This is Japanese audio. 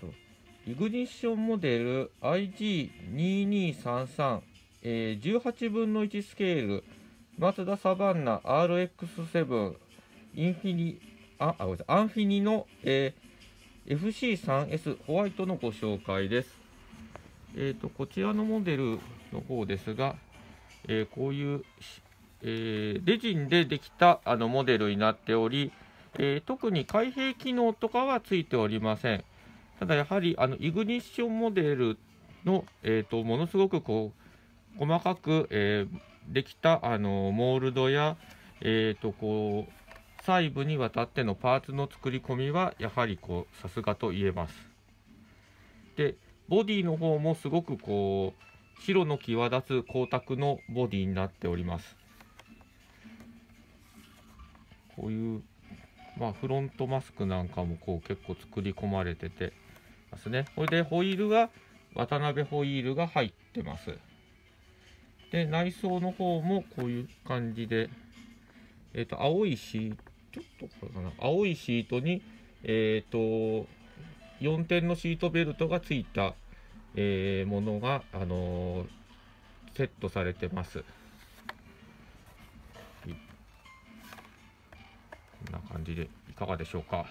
と、イグニッションモデル IG2233、えー、18分の1スケール、マツダサバンナ RX7、インフィニ、あ、あ、ごめんなさい、アンフィニの、えー、FC3S ホワイトのご紹介です。えっ、ー、と、こちらのモデルの方ですが、えー、こういう、えレジンでできたあのモデルになっており、え特に開閉機能とかはついておりません。ただやはりあのイグニッションモデルの、えーと、ものすごくこう細かく、えー、できたあのモールドや、えーと、こう細部にわたってのパーツの作り込みはやはりこうさすがと言えます。でボディの方もすごくこう白の際立つ光沢のボディになっております。こういうまあ、フロントマスクなんかもこう結構作り込まれててますね。これでホイールが渡辺ホイールが入ってます。で、内装の方もこういう感じで、えっ、ー、と、青いシート、ちょっとこれかな、青いシートに、えっ、ー、と、4点のシートベルトがついた、えー、ものが、あのー、セットされてます。こんな感じでいかがでしょうか。